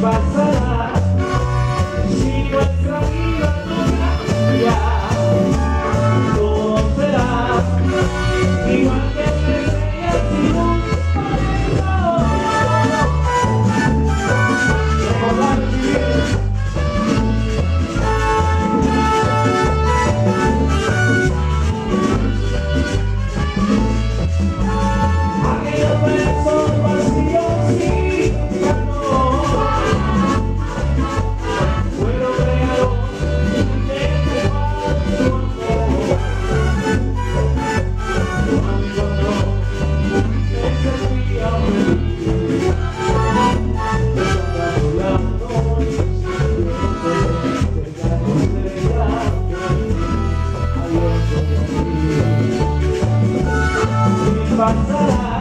pasará? But